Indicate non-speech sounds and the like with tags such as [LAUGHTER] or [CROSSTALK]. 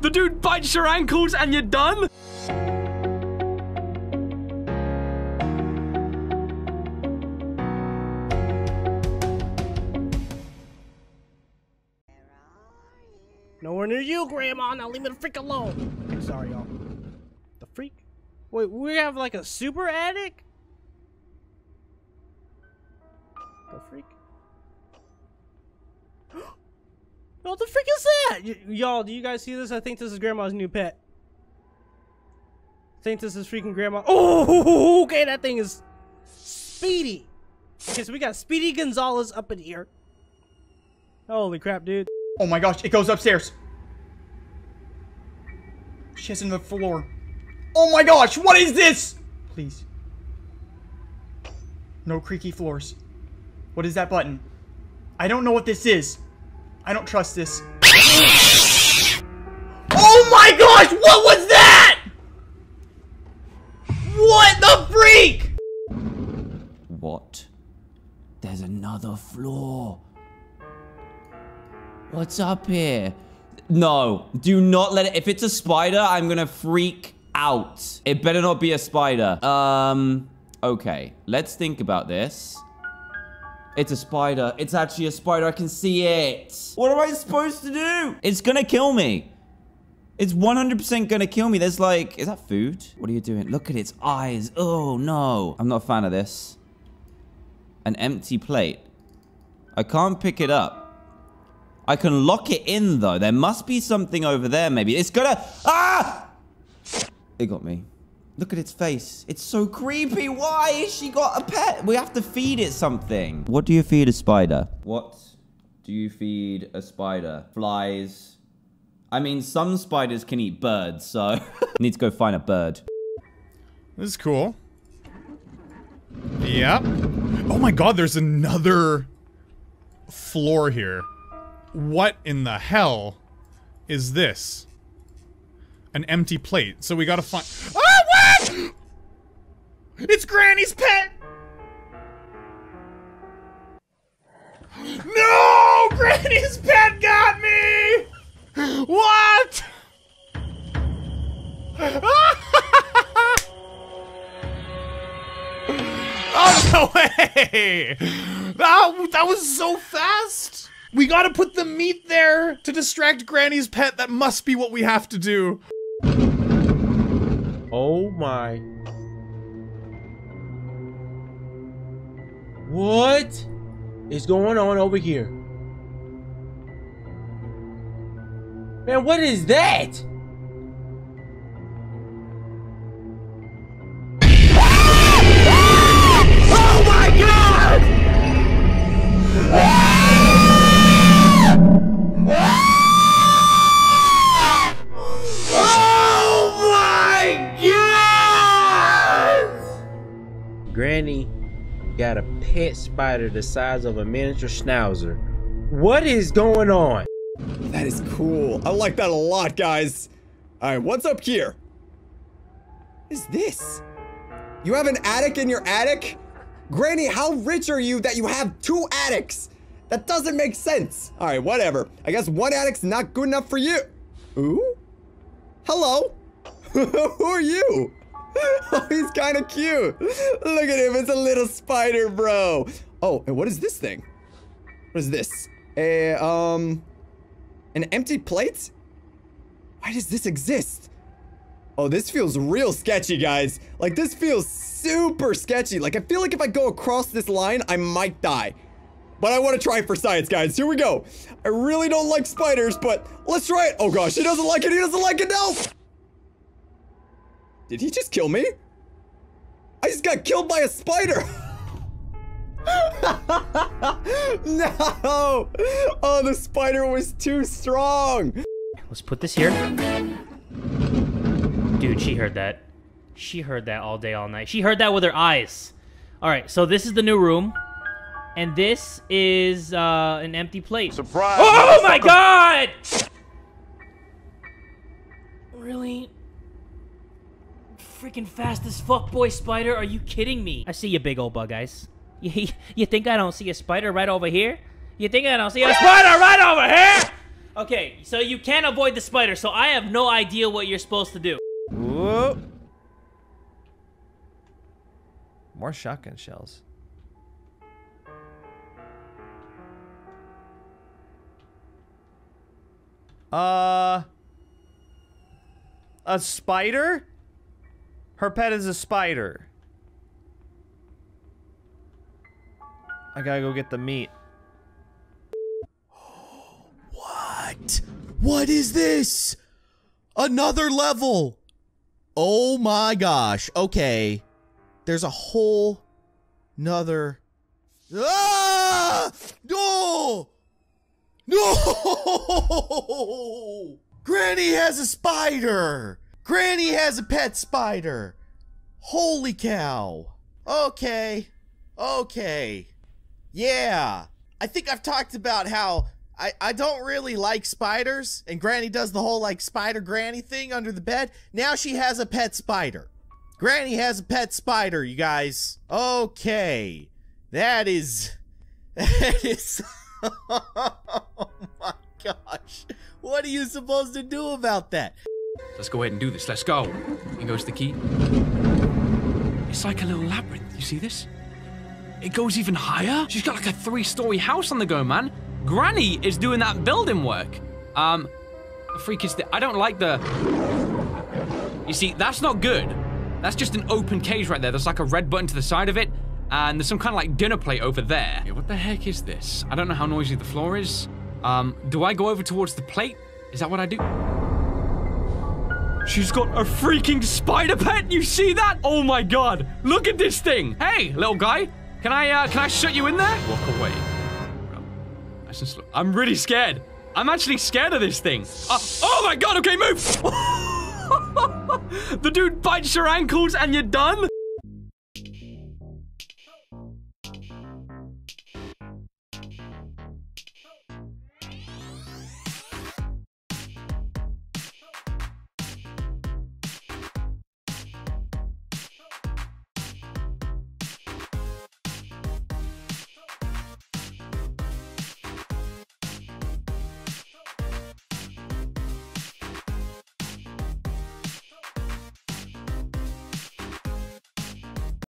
The dude bites your ankles and you're done? Nowhere near you, Grandma. Now leave me the freak alone. Sorry, y'all. The freak? Wait, we have like a super attic? The freak? [GASPS] What the freak is y'all, do you guys see this? I think this is Grandma's new pet. I think this is freaking Grandma. Oh, [LAUGHS] okay, that thing is speedy. Okay, so we got Speedy Gonzales up in here. Holy crap, dude. Oh my gosh, it goes upstairs. She has another floor. Oh my gosh, what is this? Please. No creaky floors. What is that button? I don't know what this is. I don't trust this. Oh my gosh, what was that? What the freak? What? There's another floor. What's up here? No, do not let it. If it's a spider, I'm gonna freak out. It better not be a spider. Um, okay. Let's think about this. It's a spider. It's actually a spider. I can see it. What am I supposed to do? It's gonna kill me. It's 100% gonna kill me. There's like, is that food? What are you doing? Look at its eyes. Oh, no. I'm not a fan of this. An empty plate. I can't pick it up. I can lock it in, though. There must be something over there, maybe. It's gonna... Ah! It got me. Look at its face. It's so creepy. Why has she got a pet? We have to feed it something. What do you feed a spider? What do you feed a spider? Flies. I mean, some spiders can eat birds, so... [LAUGHS] Need to go find a bird. This is cool. Yep. Oh my god, there's another floor here. What in the hell is this? An empty plate. So we gotta find- Oh, what?! It's Granny's pet! Oh, [LAUGHS] no way! That, that was so fast! We gotta put the meat there to distract Granny's pet. That must be what we have to do. Oh my. What is going on over here? Man, what is that? Granny got a pet spider the size of a miniature schnauzer. What is going on? That is cool. I like that a lot, guys. Alright, what's up here? What is this? You have an attic in your attic? Granny, how rich are you that you have two attics? That doesn't make sense. Alright, whatever. I guess one attic's not good enough for you. Ooh? Hello? [LAUGHS] Who are you? [LAUGHS] Oh, he's kind of cute. Look at him. It's a little spider, bro. Oh, and what is this thing? What is this? A, um... An empty plate? Why does this exist? Oh, this feels real sketchy, guys. Like, this feels super sketchy. Like, I feel like if I go across this line, I might die. But I want to try for science, guys. Here we go. I really don't like spiders, but let's try it. Oh, gosh. He doesn't like it. He doesn't like it. No. Did he just kill me? I just got killed by a spider. [LAUGHS] no. Oh, the spider was too strong. Let's put this here. Dude, she heard that. She heard that all day, all night. She heard that with her eyes. All right, so this is the new room. And this is uh, an empty plate. Surprise! Oh my god! Really? Freaking fast as fuck, boy spider. Are you kidding me? I see you, big old bug eyes. [LAUGHS] You, you think I don't see a spider right over here? You think I don't see a spider right over here? Okay, so you can't avoid the spider, so I have no idea what you're supposed to do. Whoa. More shotgun shells. Uh. A spider? Her pet is a spider. I gotta go get the meat. What? What is this? Another level. Oh my gosh. Okay. There's a whole another Ah! No! No! [LAUGHS] Granny has a spider. Granny has a pet spider. Holy cow. Okay. Okay. Yeah. I think I've talked about how I, I don't really like spiders, and Granny does the whole like spider granny thing under the bed. Now she has a pet spider. Granny has a pet spider, you guys. Okay. That is. [LAUGHS] That is. [LAUGHS] oh my gosh. What are you supposed to do about that? Let's go ahead and do this. Let's go. Here goes the key. It's like a little labyrinth. You see this? It goes even higher. She's got like a three-story house on the go, man. Granny is doing that building work. Um, the freak is. The, I don't like the. You see, that's not good. That's just an open cage right there. There's like a red button to the side of it, and there's some kind of like dinner plate over there. Yeah, what the heck is this? I don't know how noisy the floor is. Um, do I go over towards the plate? Is that what I do? She's got a freaking spider pet. You see that? Oh my god! Look at this thing. Hey, little guy, can I uh, can I shut you in there? Walk away. Nice and slow. I'm really scared. I'm actually scared of this thing. Uh, oh my god! Okay, move. [LAUGHS] the dude bites your ankles and you're done.